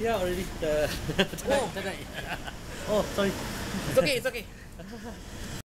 Yeah, already. The uh, Oh. oh, sorry. It's okay, it's okay.